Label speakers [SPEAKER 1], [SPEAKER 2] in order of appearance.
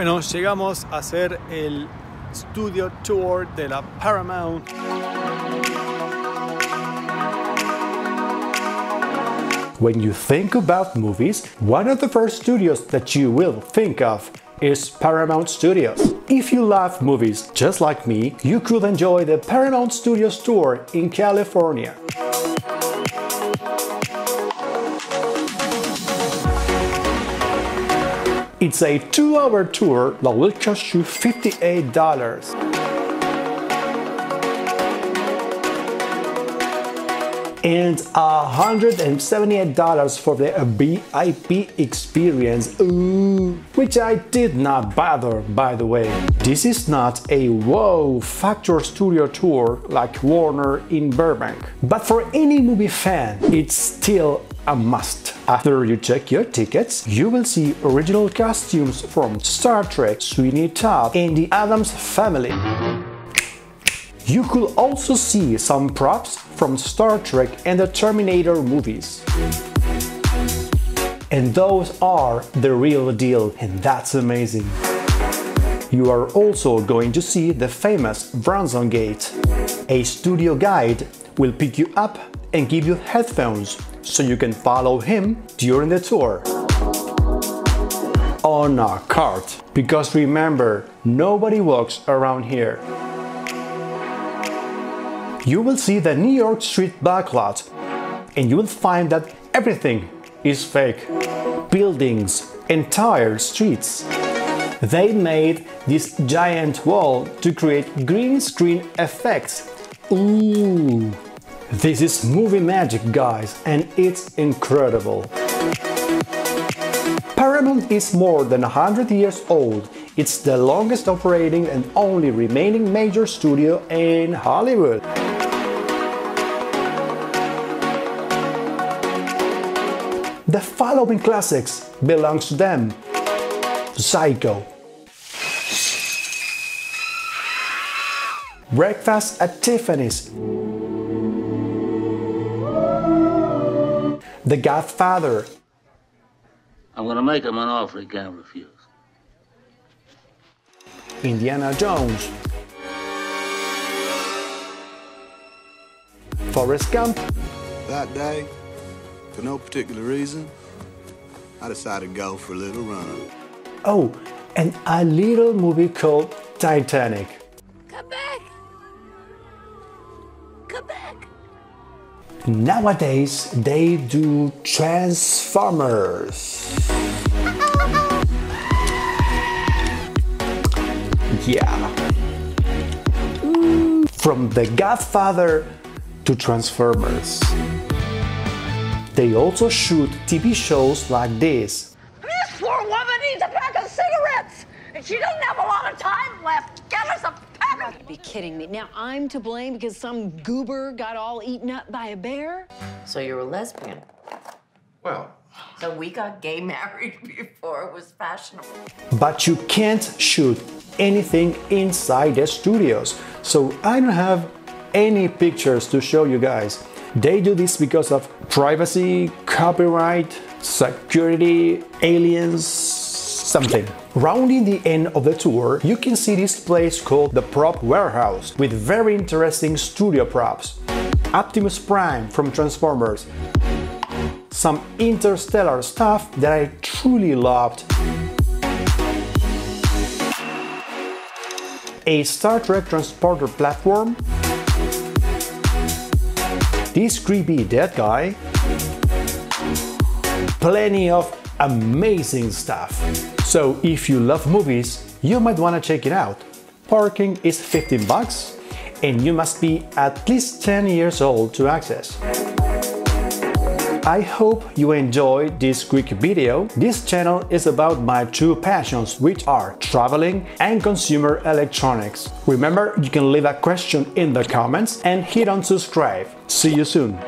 [SPEAKER 1] Bueno, llegamos a hacer el Studio Tour de la Paramount.
[SPEAKER 2] When you think about movies, one of the first studios that you will think of is Paramount Studios. If you love movies just like me, you could enjoy the Paramount Studios tour in California. It's a two-hour tour that will cost you $58. and $178 for the VIP experience, Ooh, which I did not bother by the way. This is not a wow factor studio tour like Warner in Burbank, but for any movie fan, it's still a must. After you check your tickets, you will see original costumes from Star Trek, Sweeney Todd, and the Addams Family. You could also see some props from Star Trek and the Terminator movies. And those are the real deal, and that's amazing. You are also going to see the famous Bronson Gate. A studio guide will pick you up and give you headphones so you can follow him during the tour. On a cart, because remember, nobody walks around here you will see the New York Street backlot and you will find that everything is fake. Buildings, entire streets. They made this giant wall to create green screen effects. Ooh! This is movie magic, guys, and it's incredible. Paramount is more than 100 years old. It's the longest operating and only remaining major studio in Hollywood. The following classics belongs to them. Psycho. Breakfast at Tiffany's. The Godfather.
[SPEAKER 3] I'm gonna make him an offer he can't refuse.
[SPEAKER 2] Indiana Jones. Forrest Gump.
[SPEAKER 4] That day, for no particular reason, I decided to go for a little run.
[SPEAKER 2] Oh, and a little movie called Titanic. Nowadays, they do Transformers. yeah. From The Godfather to Transformers. They also shoot TV shows like this.
[SPEAKER 5] This poor woman needs a pack of cigarettes, and she doesn't have a lot of time left. Get us a pack of...
[SPEAKER 6] You be kidding me. Now I'm to blame because some goober got all eaten up by a bear?
[SPEAKER 7] So you're a lesbian.
[SPEAKER 8] Well,
[SPEAKER 7] So we got gay married before it was fashionable.
[SPEAKER 2] But you can't shoot anything inside the studios. So I don't have any pictures to show you guys. They do this because of privacy, copyright, security, aliens, something. Rounding the end of the tour, you can see this place called the Prop Warehouse with very interesting studio props. Optimus Prime from Transformers, some interstellar stuff that I truly loved. A Star Trek transporter platform, this creepy dead guy, plenty of amazing stuff. So if you love movies, you might want to check it out. Parking is 15 bucks and you must be at least 10 years old to access. I hope you enjoyed this quick video. This channel is about my two passions, which are traveling and consumer electronics. Remember, you can leave a question in the comments and hit on subscribe. See you soon!